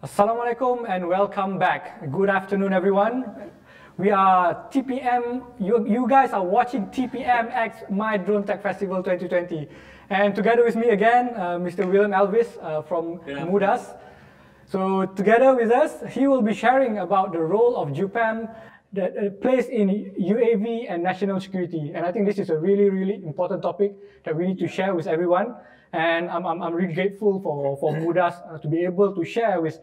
Assalamualaikum and welcome back. Good afternoon, everyone. We are TPM. You, you guys are watching TPM X My Drone Tech Festival 2020. And together with me again, uh, Mr. William Alvisse uh, from Mudas. So together with us, he will be sharing about the role of JUPEM that uh, plays in UAV and national security. And I think this is a really, really important topic that we need to share with everyone. And I'm, I'm, I'm really grateful for, for Mudas uh, to be able to share with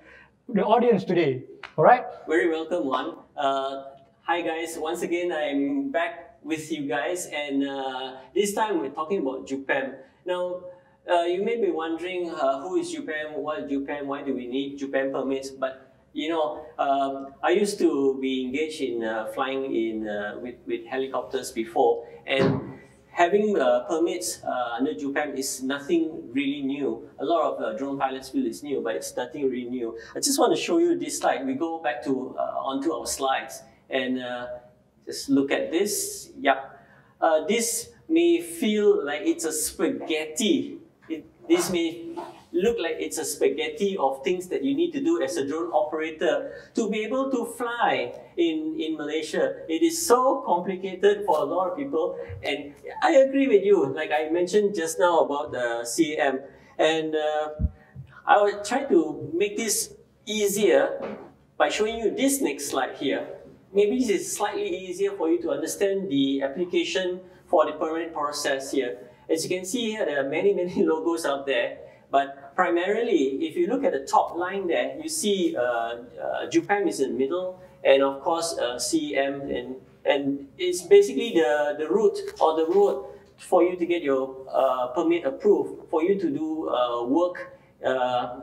the audience today. All right? Very welcome, Juan. Uh, hi, guys. Once again, I'm back with you guys, and uh, this time we're talking about JUPEM. Now, uh, you may be wondering uh, who is JUPEM, what is JUPEM, why do we need JUPEM permits? But you know, um, I used to be engaged in uh, flying in with, with helicopters before, and having uh, permits uh, under JUPEM is nothing really new. A lot of uh, drone pilots feel it's new, but it's nothing really new. I just want to show you this slide. We go back to uh, onto our slides and uh, just look at this. Yep. Uh, this may feel like it's a spaghetti. It, this may look like it's a spaghetti of things that you need to do as a drone operator to be able to fly in, in Malaysia. It is so complicated for a lot of people. And I agree with you, like I mentioned just now about the CAM. And uh, I will try to make this easier by showing you this next slide here. Maybe this is slightly easier for you to understand the application for the permit process here. As you can see here, there are many, many logos out there. But primarily, if you look at the top line there, you see uh, uh, JUPEM is in the middle, and of course uh, CEM, and, and it's basically the, the route or the road for you to get your uh, permit approved, for you to do uh, work, uh,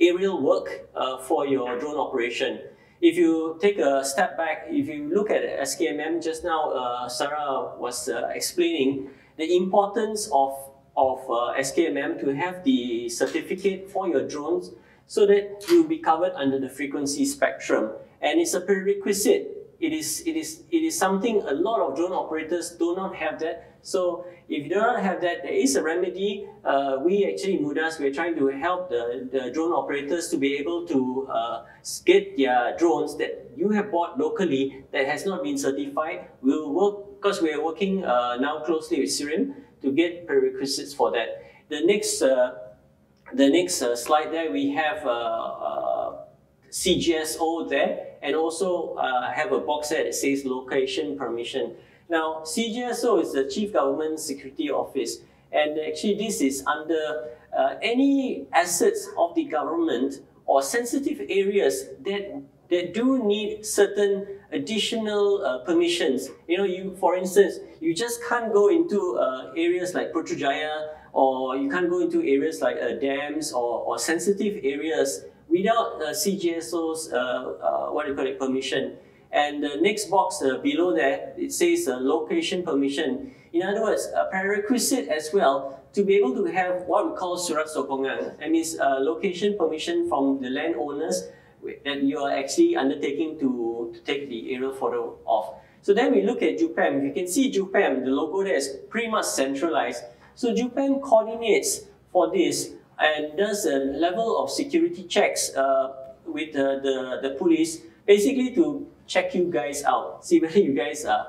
aerial work uh, for your drone operation. If you take a step back, if you look at SKMM, just now uh, Sarah was explaining the importance of of uh, SKMM to have the certificate for your drones so that you'll be covered under the frequency spectrum. And it's a prerequisite. It is, it is, it is something a lot of drone operators do not have that. So if you do not have that, there is a remedy. Uh, we actually, Mudas, we're trying to help the, the drone operators to be able to uh, get their drones that you have bought locally that has not been certified. We'll work, because we are working uh, now closely with SIRIM, to get prerequisites for that. The next, uh, the next uh, slide there, we have uh, uh CGSO there, and also uh, have a box there that says location permission. Now, CGSO is the Chief Government Security Office, and actually this is under any assets of the government or sensitive areas that that do need certain additional uh, permissions. You know, you for instance, you just can't go into uh, areas like Putrajaya or you can't go into areas like uh, dams or, or sensitive areas without uh, CGSO's, uh, uh, what do you call it, permission. And the next box below there, it says location permission. In other words, a prerequisite as well to be able to have what we call surat sokongan. That means location permission from the landowners that you are actually undertaking to, to take the aerial photo of. So then we look at JUPEM. You can see JUPEM, the logo there is pretty much centralized. So JUPEM coordinates for this and does a level of security checks uh, with the, the, the police, basically to check you guys out, see whether you guys are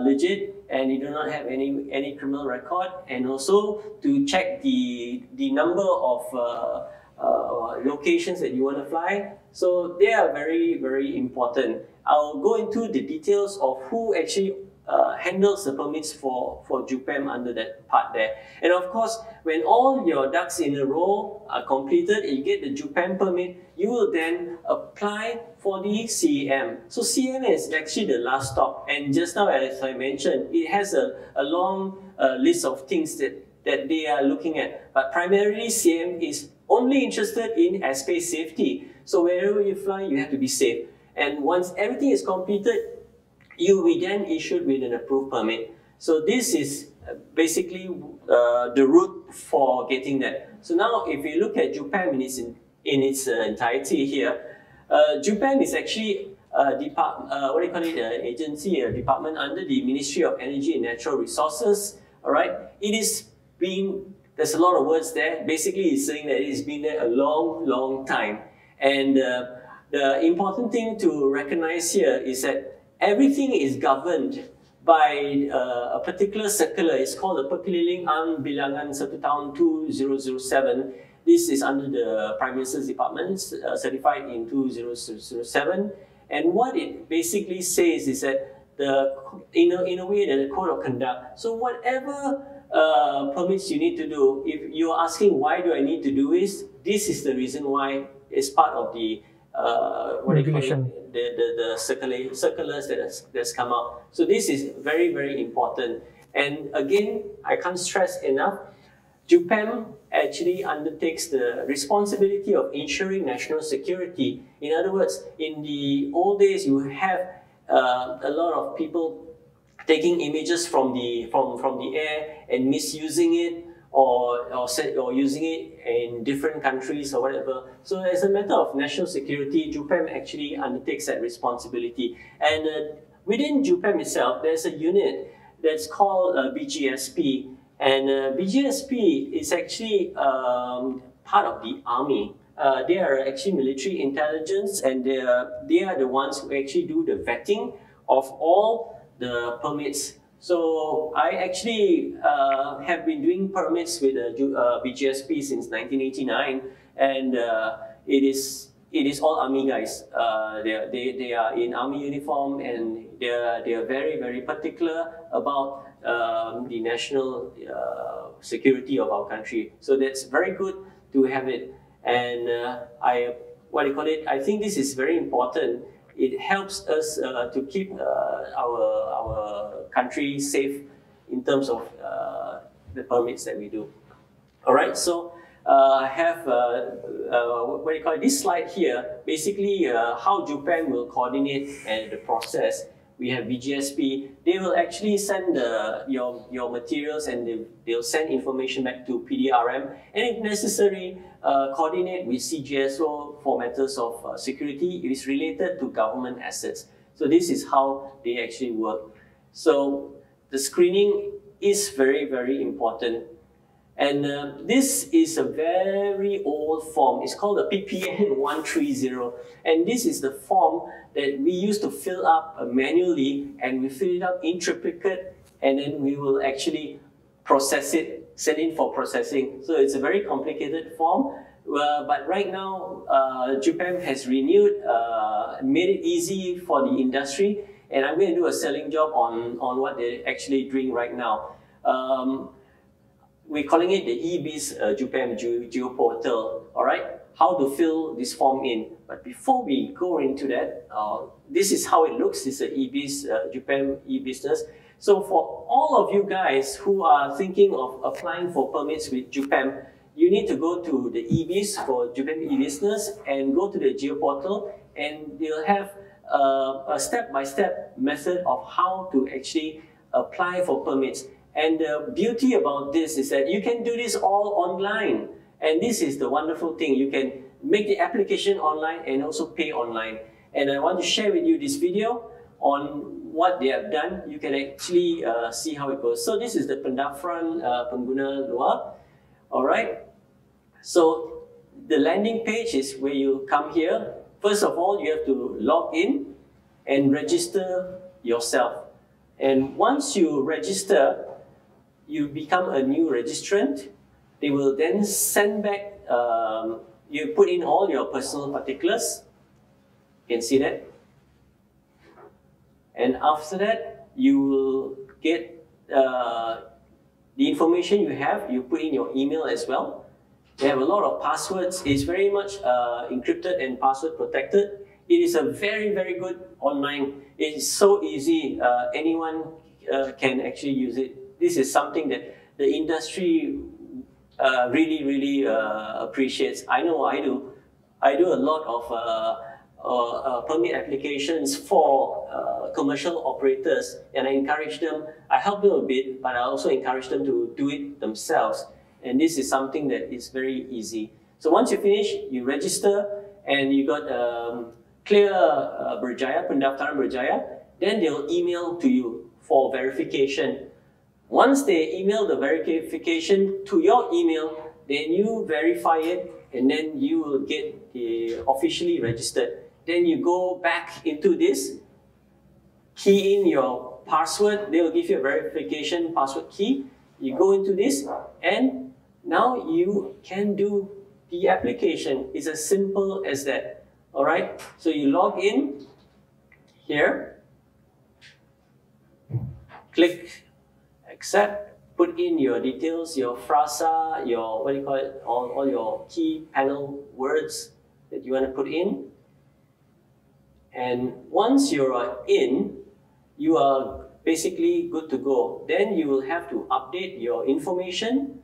legit and you do not have any any criminal record, and also to check the the number of uh, uh, locations that you want to fly. So they are very, very important. I'll go into the details of who actually uh, handles the permits for, for JUPEM under that part there. And of course, when all your ducks in a row are completed and you get the JUPEM permit, you will then apply for the CEM. So CEM is actually the last stop. And just now, as I mentioned, it has a, a long uh, list of things that, that they are looking at. But primarily, CEM is only interested in airspace safety. So wherever you fly, you have to be safe. And once everything is completed, you will be then issued with an approved permit. So this is uh, basically uh, the route for getting that. So now if you look at JUPEM in its, in, in its uh, entirety here, uh, JUPEM is actually a depart, uh, what do you call it, an agency, a department under the Ministry of Energy and Natural Resources, all right? It is being there's a lot of words there. Basically, it's saying that it's been there a long, long time. And uh, the important thing to recognize here is that everything is governed by uh, a particular circular. It's called the Pekeliling Am Bilangan 1 tahun 2007. This is under the Prime Minister's Department, uh, certified in 2007. And what it basically says is that the in a, in a way that the code of conduct. So whatever uh, permits you need to do, if you're asking why do I need to do this, this is the reason why it's part of the uh, what Regulation. It, the, the, the circular, circulars that has, that's come out. So this is very, very important. And again, I can't stress enough, JUPEM actually undertakes the responsibility of ensuring national security. In other words, in the old days, you have uh, a lot of people taking images from the from from the air and misusing it or or, set, or using it in different countries or whatever. So as a matter of national security, JUPEM actually undertakes that responsibility. And uh, within JUPEM itself, there's a unit that's called uh, BGSP. And uh, BGSP is actually um, part of the army. Uh, they are actually military intelligence and they are, they are the ones who actually do the vetting of all the permits. So I actually uh, have been doing permits with uh, uh BGSP since 1989 and uh, it is it is all army guys. Uh, they, are, they, they are in army uniform and they are, they are very, very particular about um, the national uh, security of our country. So that's very good to have it. And I, what do you call it? I think this is very important. It helps us uh, to keep uh, our, our country safe in terms of uh, the permits that we do. All right, so uh, I have what do you call it? This slide here, basically how JUPEM will coordinate the process we have BGSP, they will actually send the, your, your materials and they, they'll send information back to PDRM and if necessary, uh, coordinate with CGSO for matters of uh, security if it's related to government assets. So this is how they actually work. So the screening is very, very important. And uh, this is a very old form. It's called the PPN 130. And this is the form that we used to fill up uh, manually and we fill it up in triplicate and then we will actually process it, send in for processing. So it's a very complicated form. Uh, but right now, uh, JUPEM has renewed, uh, made it easy for the industry, and I'm going to do a selling job on, on what they're actually doing right now. Um, we're calling it the eBiz uh, JUPEM GeoPortal, all right? How to fill this form in. But before we go into that, uh, this is how it looks. It's an eBiz, uh, JUPEM e-business. So for all of you guys who are thinking of applying for permits with JUPEM, you need to go to the eBiz for JUPEM e-business and go to the GeoPortal and they'll have uh, a step-by-step -step method of how to actually apply for permits. And the beauty about this is that you can do this all online. And this is the wonderful thing. You can make the application online and also pay online. And I want to share with you this video on what they have done. You can actually uh, see how it goes. So this is the pendaftaran uh, pengguna luar. All right. So the landing page is where you come here. First of all, you have to log in and register yourself. And once you register, you become a new registrant. They will then send back um, you put in all your personal particulars. You can see that. And after that, you will get uh, the information you have, you put in your email as well. They have a lot of passwords. It's very much uh, encrypted and password protected. It is a very, very good online. It's so easy. Uh, anyone uh, can actually use it. This is something that the industry uh, really, really uh, appreciates. I know I do. I do a lot of uh, uh, permit applications for commercial operators, and I encourage them. I help them a bit, but I also encourage them to do it themselves. And this is something that is very easy. So once you finish, you register, and you got um, clear uh, Berjaya, pendaftaran Berjaya, then they'll email to you for verification once they email the verification to your email, then you verify it and then you will get officially registered. Then you go back into this, key in your password. They will give you a verification password key. You go into this, and now you can do the application. It's as simple as that. All right. So you log in here, click accept, put in your details, your frasa, your what do you call it, all, all your key panel words that you want to put in. And once you're in, you are basically good to go. Then you will have to update your information.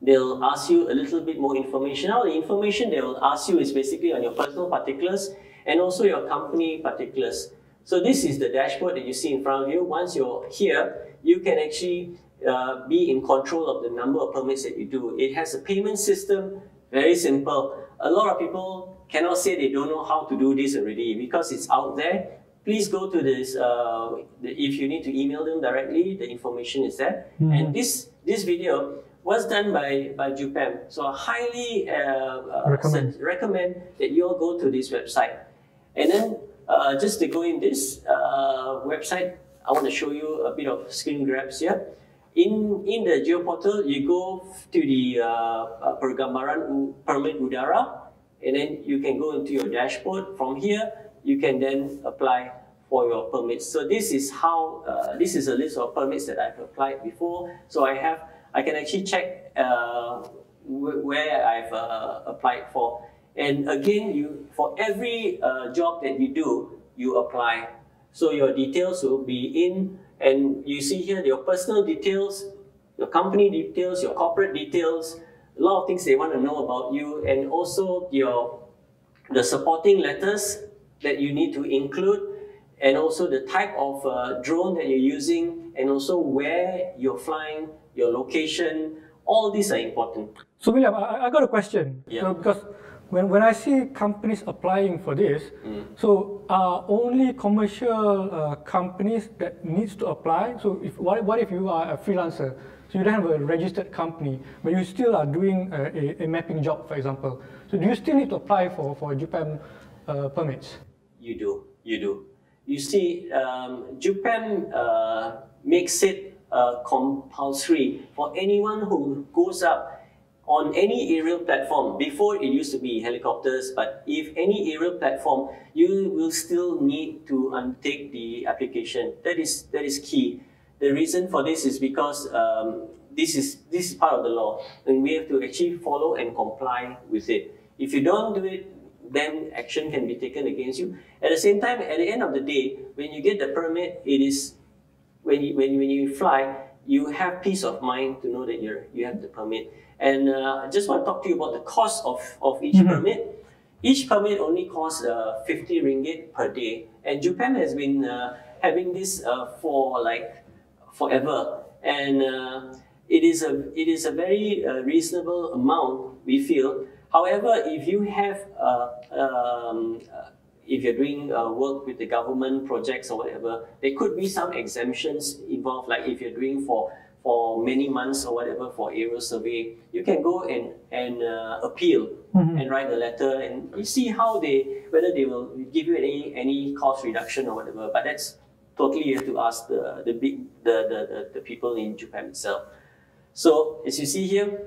They'll ask you a little bit more information. Now the information they will ask you is basically on your personal particulars and also your company particulars. So this is the dashboard that you see in front of you. Once you're here, you can actually uh, be in control of the number of permits that you do. It has a payment system, very simple. A lot of people cannot say they don't know how to do this already because it's out there. Please go to this, uh, if you need to email them directly, the information is there. Mm -hmm. And this, this video was done by, by JUPEM. So I highly uh, uh recommend. recommend that you all go to this website. And then uh, just to go in this uh, website, I want to show you a bit of screen grabs here. In, in the GeoPortal, you go to the uh, Pergambaran Permit Udara, and then you can go into your dashboard. From here, you can then apply for your permits. So this is how, uh, this is a list of permits that I've applied before. So I have, I can actually check uh, where I've uh, applied for. And again, you for every uh, job that you do, you apply. So your details will be in, and you see here your personal details, your company details, your corporate details, a lot of things they want to know about you and also your the supporting letters that you need to include and also the type of uh, drone that you're using and also where you're flying, your location, all these are important. So William, I, I got a question. Yeah. So because when, when I see companies applying for this, mm. so are only commercial uh, companies that needs to apply? So if what, what if you are a freelancer? So you don't have a registered company, but you still are doing a, a, a mapping job, for example. So do you still need to apply for, for JUPEM uh, permits? You do, you do. You see, um, JUPEM uh, makes it uh, compulsory for anyone who goes up on any aerial platform. Before it used to be helicopters, but if any aerial platform, you will still need to undertake the application. That is, that is key. The reason for this is because um, this is this is part of the law, and we have to actually follow and comply with it. If you don't do it, then action can be taken against you. At the same time, at the end of the day, when you get the permit, it is when you, when, when you fly, you have peace of mind to know that you're you have the permit. And uh, I just want to talk to you about the cost of, of each mm -hmm. permit. Each permit only costs uh, 50 ringgit per day. And JUPEM has been uh, having this uh, for like forever. And uh, it is a it is a very uh, reasonable amount we feel. However, if you have uh, um, uh, if you're doing uh, work with the government projects or whatever, there could be some exemptions involved. Like if you're doing for for many months or whatever for aerial survey, you can go and and uh, appeal mm-hmm. and write a letter and you see how they whether they will give you any any cost reduction or whatever. But that's totally you have to ask the, the, big, the, the, the, the people in JUPEM itself. So as you see here,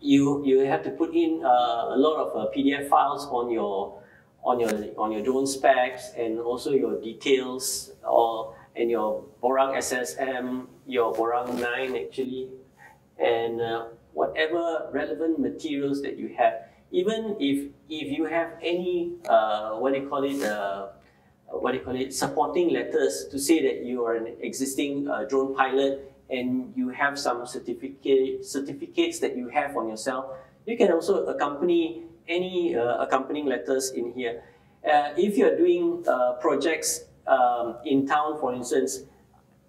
you, you have to put in uh, a lot of uh, PDF files on your on your on your drone specs and also your details or and your Borang SSM, your Borang 9 actually, and uh, whatever relevant materials that you have. Even if if you have any uh, what do you call it uh, what do you call it, supporting letters to say that you are an existing uh, drone pilot and you have some certificate certificates that you have on yourself. You can also accompany any uh, accompanying letters in here. Uh, if you're doing uh, projects um, in town, for instance,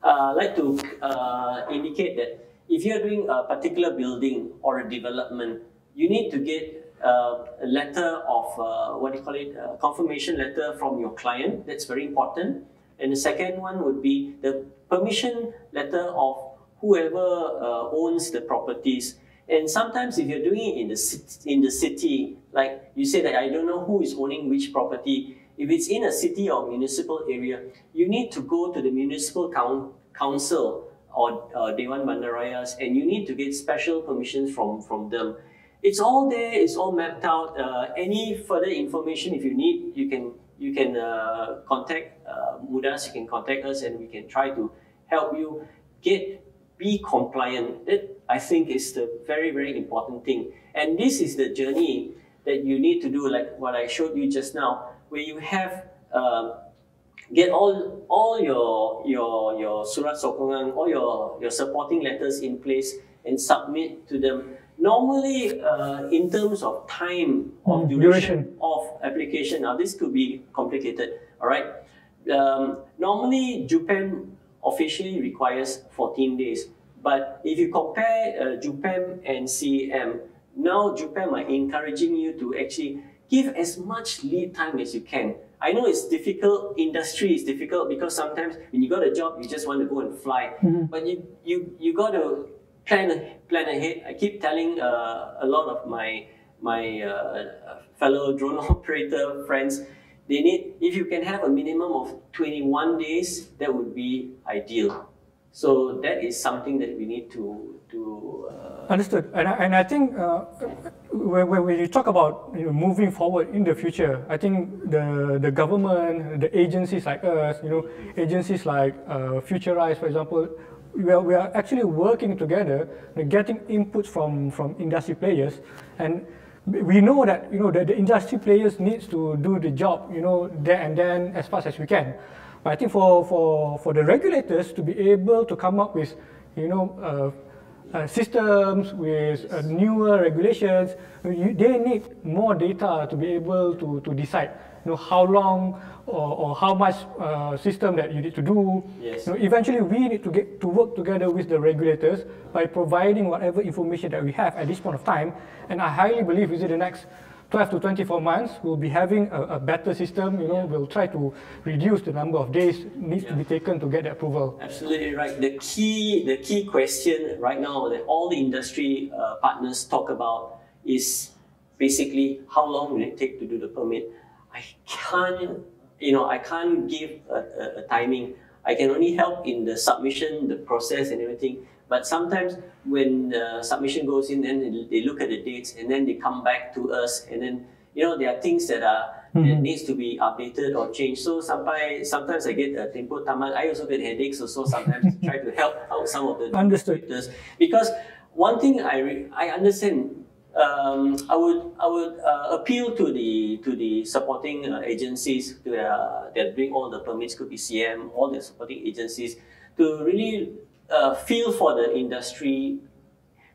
uh, I'd like to uh, indicate that if you're doing a particular building or a development, you need to get uh, a letter of, uh, what do you call it, a confirmation letter from your client. That's very important. And the second one would be the permission letter of whoever uh, owns the properties. And sometimes if you're doing it in the, in the city, like you say that I don't know who is owning which property, if it's in a city or municipal area, you need to go to the municipal council or uh, Dewan Bandarayas and you need to get special permissions from, from them. It's all there, it's all mapped out. Uh, any further information if you need, you can you can uh, contact uh, Mudas, you can contact us and we can try to help you get be compliant. That I think is the very, very important thing. And this is the journey that you need to do, like what I showed you just now, where you have uh, get all all your your your surat sokongan, all your your supporting letters in place and submit to them. Normally, uh, in terms of time of mm, duration, duration, of application, now this could be complicated. All right. Um, normally, JUPEM officially requires 14 days. But if you compare uh, JUPEM and CEM, now JUPEM are encouraging you to actually give as much lead time as you can. I know it's difficult, industry is difficult because sometimes when you got a job, you just want to go and fly. Mm-hmm. But you, you, you got to plan, plan ahead. I keep telling uh, a lot of my, my uh, fellow drone operator friends, they need, if you can have a minimum of 21 days, that would be ideal. So that is something that we need to to uh, understood. And I, and I think uh, when, when you talk about you know, moving forward in the future, I think the the government, the agencies like us, you know, agencies like uh, Futurise, for example, we are, we are actually working together, getting inputs from from industry players, and we know that you know that the industry players needs to do the job, you know, there and then as fast as we can. But I think for, for, for the regulators to be able to come up with, you know, uh, uh, systems with uh, newer regulations, you, they need more data to be able to, to decide, you know, how long or, or how much uh, system that you need to do. Yes. You know, eventually, we need to get to work together with the regulators by providing whatever information that we have at this point of time. And I highly believe within the next 12 to 24 months, we'll be having a, a better system. You know, yeah. we'll try to reduce the number of days needs yeah. to be taken to get the approval. Absolutely right. The key, the key question right now that all the industry uh, partners talk about is basically how long will it take to do the permit. I can't, you know, I can't give a, a, a timing. I can only help in the submission, the process, and everything. But sometimes when the submission goes in, then they look at the dates and then they come back to us and then you know there are things that are mm-hmm. that needs to be updated or changed. So sometimes sometimes I get a tempo taman. I also get headaches also sometimes to try to help out some of the understood because one thing I re- I understand. Um, I would I would uh, appeal to the to the supporting uh, agencies to, uh, that bring all the permits could be CM all the supporting agencies to really uh, feel for the industry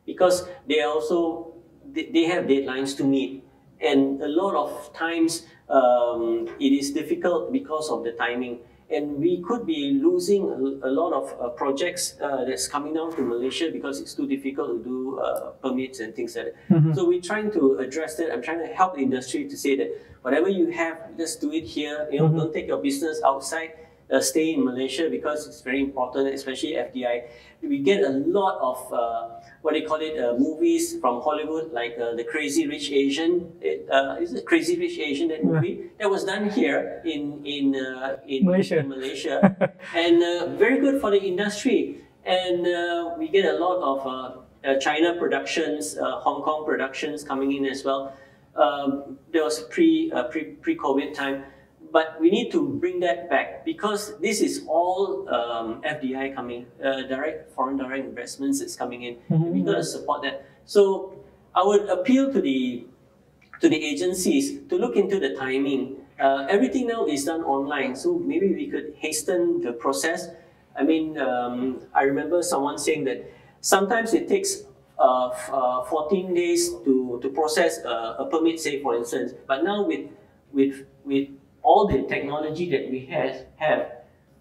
because they also they, have deadlines to meet and a lot of times um, it is difficult because of the timing and we could be losing a, a lot of uh, projects uh, that's coming down to Malaysia because it's too difficult to do uh, permits and things like that. Mm-hmm. So we're trying to address that. I'm trying to help the industry to say that whatever you have, just do it here. You know, mm-hmm. don't take your business outside uh, stay in Malaysia because it's very important, especially FDI. We get a lot of uh, what they call it uh, movies from Hollywood, like uh, the Crazy Rich Asian. It, uh, is it Crazy Rich Asian that movie that was done here in in uh, in Malaysia, in Malaysia. and very good for the industry. And we get a lot of China productions, Hong Kong productions coming in as well. Um, there was pre pre pre COVID time but we need to bring that back because this is all um, FDI coming, uh, direct foreign direct investments is coming in. Mm-hmm. We got to support that. So I would appeal to the to the agencies to look into the timing. Uh, everything now is done online, so maybe we could hasten the process. I mean, um, I remember someone saying that sometimes it takes uh, f- uh, 14 days to, to process a, a permit, say for instance. But now with with with all the technology that we have, have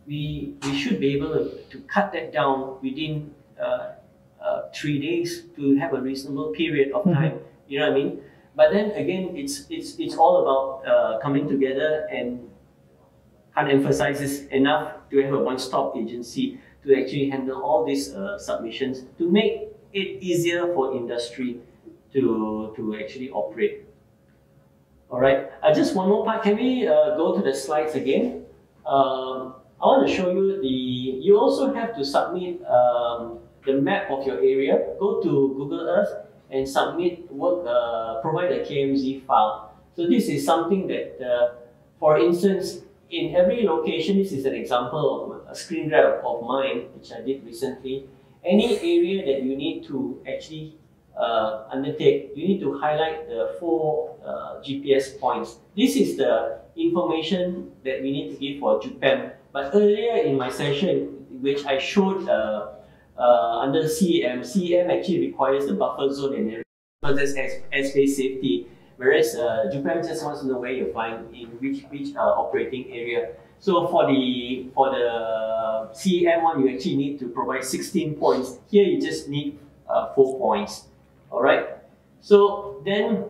we, we should be able to cut that down within uh, uh, three days to have a reasonable period of time. Mm-hmm. You know what I mean? But then again, it's it's it's all about uh, coming together and can't emphasize this enough to have a one-stop agency to actually handle all these uh, submissions to make it easier for industry to, to actually operate. All right, uh, just one more part. Can we uh, go to the slides again? Um, I want to show you the, you also have to submit um, the map of your area. Go to Google Earth and submit work, uh, provide a KMZ file. So this is something that, uh, for instance, in every location, this is an example of a screen grab of mine, which I did recently. Any area that you need to actually uh, undertake, you need to highlight the four uh, GPS points. This is the information that we need to give for JUPEM. But earlier in my session, which I showed uh, uh, under CEM, CEM actually requires the buffer zone and that's airspace safety. Whereas uh, JUPEM just wants to know where you're flying in which which uh, operating area. So for the for the CEM one, you actually need to provide 16 points. Here you just need uh, four points. All right. So then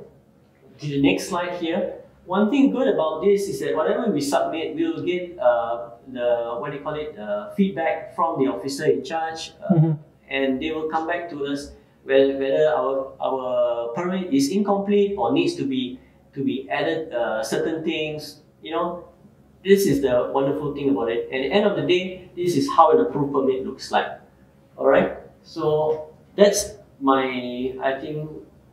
to the next slide here. One thing good about this is that whatever we submit, we'll get uh, the what do you call it uh, feedback from the officer in charge, uh, mm -hmm. and they will come back to us whether, whether our our permit is incomplete or needs to be to be added uh, certain things. You know, this is the wonderful thing about it. And at the end of the day, this is how an approved permit looks like. All right. So that's my I think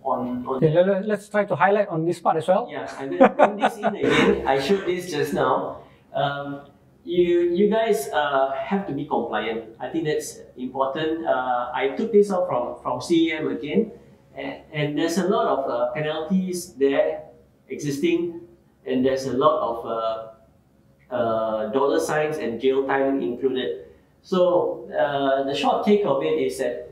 on, on okay, let, us try to highlight on this part as well. Yeah, I'm bring this in again. I showed this just now. Um, you you guys uh, have to be compliant. I think that's important. Uh, I took this out from, from CEM again, and, and there's a lot of uh, penalties there existing, and there's a lot of uh, uh, dollar signs and jail time included. So uh, the short take of it is that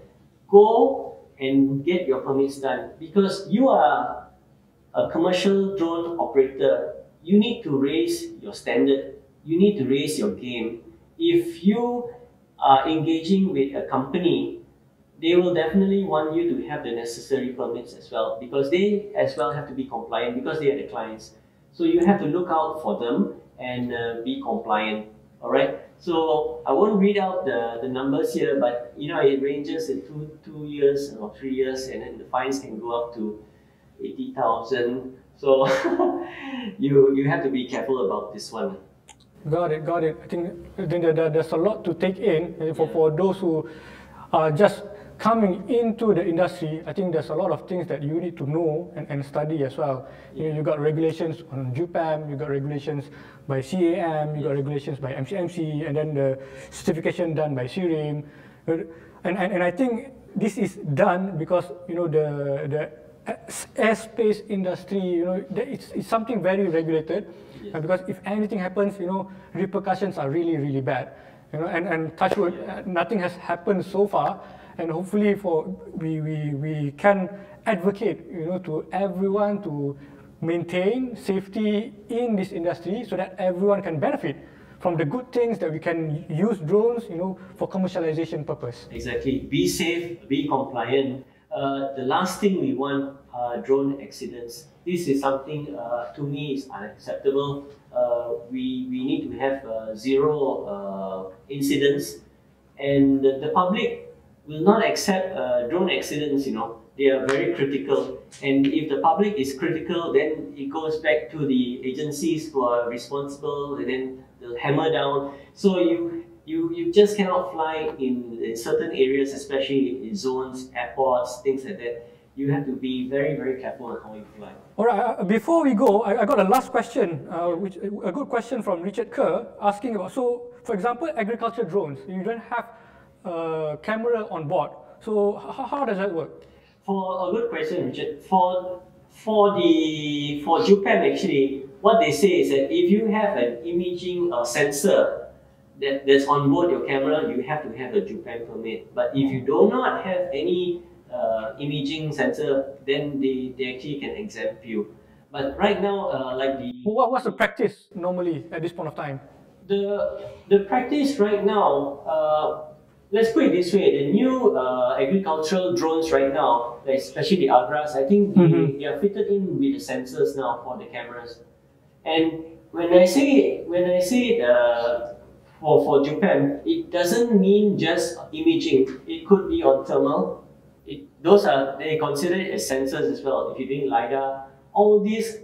go and get your permits done because you are a commercial drone operator. You need to raise your standard. You need to raise your game. If you are engaging with a company, they will definitely want you to have the necessary permits as well because they as well have to be compliant because they are the clients. So you have to look out for them and uh, be compliant. All right. So I won't read out the, the numbers here, but you know it ranges in two two years or three years, and then the fines can go up to eighty thousand. So you you have to be careful about this one. Got it, got it. I think, I think that there's a lot to take in eh, for, yeah. for those who are just coming into the industry, I think there's a lot of things that you need to know and, and study as well. Yeah. You, know, you got regulations on JUPEM, you got regulations by CAM, you got regulations by MCMC, and then the certification done by SIRIM. Uh, and, and, and I think this is done because, you know, the, the airspace industry, you know, it's, it's something very regulated. Yeah. because if anything happens, you know, repercussions are really, really bad. You know, and, and touch wood, yeah. nothing has happened so far and hopefully for we, we, we can advocate you know to everyone to maintain safety in this industry so that everyone can benefit from the good things that we can use drones you know for commercialization purpose. Exactly. Be safe be compliant. Uh, the last thing we want are drone accidents. This is something uh, to me is unacceptable. Uh, we, we need to have uh, zero uh, incidents. And the, the public will not accept uh, drone accidents, you know. They are very critical. And if the public is critical, then it goes back to the agencies who are responsible and then they'll hammer down. So you you, you just cannot fly in, in certain areas, especially in zones, airports, things like that. You have to be very, very careful on how you fly. All right, uh, before we go, I, I got a last question, uh, which a good question from Richard Kerr asking about, so for example, agriculture drones, you don't have uh, camera on board. So how, how does that work? For a good question, Richard. For for the for JUPEM actually, what they say is that if you have an imaging uh, sensor that, that's on board your camera, you have to have a JUPEM permit. But if you do not have any uh, imaging sensor, then they, they actually can exempt you. But right now, uh, like the what, what's the practice normally at this point of time? The the practice right now, uh, let's put it this way: the new uh, agricultural drones right now, especially the Agras, I think they, mm-hmm. they are fitted in with the sensors now for the cameras. And when I say when I say the for for JUPEM, it doesn't mean just imaging. It could be on thermal. it, those are they consider it as sensors as well. If you're doing lidar, all these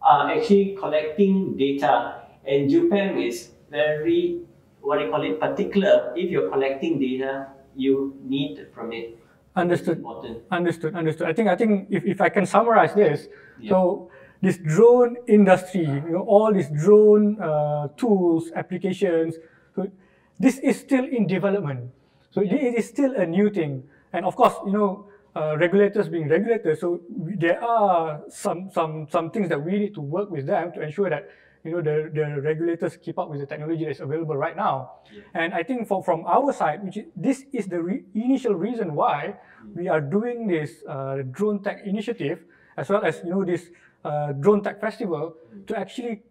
are actually collecting data, and JUPEM is very what I call it particular. If you're collecting data, you need the permit. Understood. Understood. Understood. I think I think if, if I can summarize this, yeah. so this drone industry, you know, all these drone uh, tools, applications, so this is still in development. So yeah. it is still a new thing. And of course, you know, uh, regulators being regulators, so there are some some some things that we need to work with them to ensure that you know the, the regulators keep up with the technology that's available right now. Yeah. And I think for, from our side, which is, this is the re initial reason why we are doing this uh, drone tech initiative, as well as you know this uh, drone tech festival, to actually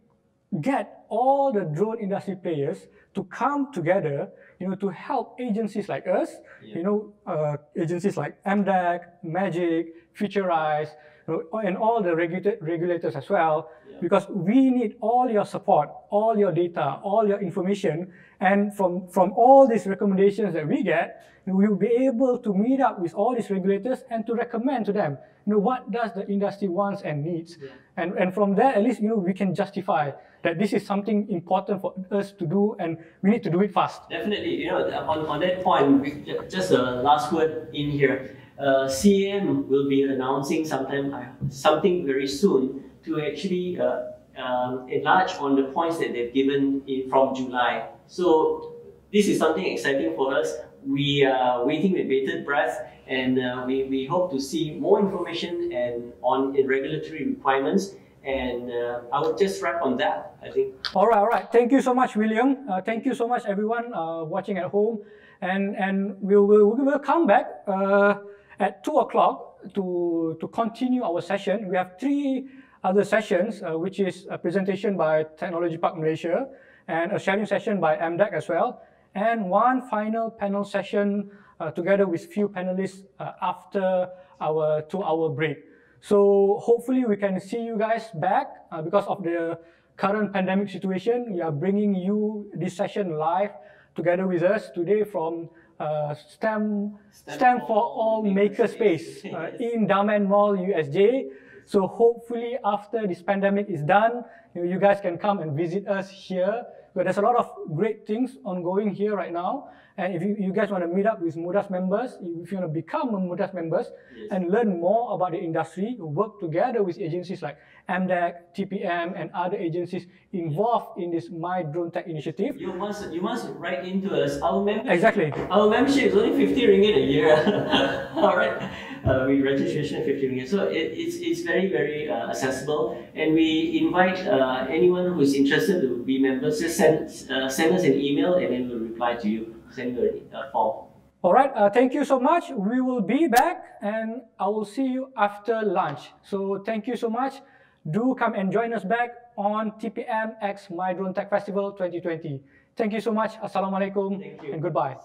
get all the drone industry players to come together, you know, to help agencies like us, yeah. you know, uh, agencies like MDEC, Magic, Futurise, and all the regulators as well, yeah. because we need all your support, all your data, all your information, and from, from all these recommendations that we get, we will be able to meet up with all these regulators and to recommend to them, you know, what does the industry wants and needs. Yeah. And, and from there, at least, you know, we can justify that this is something important for us to do and we need to do it fast. Definitely, you know, on, on that point, just a last word in here uh, CAM will be announcing sometime uh, something very soon to actually uh, um, enlarge on the points that they've given in, from July. So this is something exciting for us. We are waiting with bated breath and uh, we, we hope to see more information and on regulatory requirements and uh, I will just wrap on that, I think. All right, all right. Thank you so much, William. Uh, thank you so much, everyone uh, watching at home. And, and we'll, we'll, we'll come back uh, at 2 o'clock, to, to continue our session, we have three other sessions, uh, which is a presentation by Technology Park Malaysia and a sharing session by MDEC as well, and one final panel session uh, together with few panelists uh, after our two-hour break. So hopefully we can see you guys back uh, because of the current pandemic situation. We are bringing you this session live together with us today from uh, STEM, STEM, STEM for All Makerspace uh, in Damen Mall, USJ. So hopefully after this pandemic is done, you, you guys can come and visit us here. But there's a lot of great things ongoing here right now. And if you, you guys want to meet up with Mudas members, if you want to become a Mudas members yes. and learn more about the industry, work together with agencies like MDEC, TPM, and other agencies involved in this My Drone Tech initiative. You must you must write into us. Our membership, exactly. Our membership is only 50 ringgit a year. All right. Uh, we registration 50 ringgit. So it, it's, it's very, very uh, accessible. And we invite uh, anyone who is interested to be members, just send, uh, send us an email and then we'll reply to you send you a form. All right, uh, thank you so much. We will be back and I will see you after lunch. So thank you so much. Do come and join us back on TPM X My Drone Tech Festival 2020. Thank you so much. Assalamualaikum and goodbye.